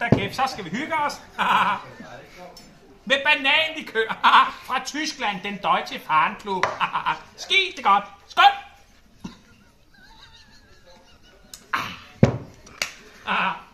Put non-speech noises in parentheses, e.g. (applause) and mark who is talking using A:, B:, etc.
A: da kæft, så skal vi hygge os. (laughs) Med bananlikør (laughs) fra Tyskland, den deutsche Fahnenklub. (laughs) Skil det godt. Skål! Ah.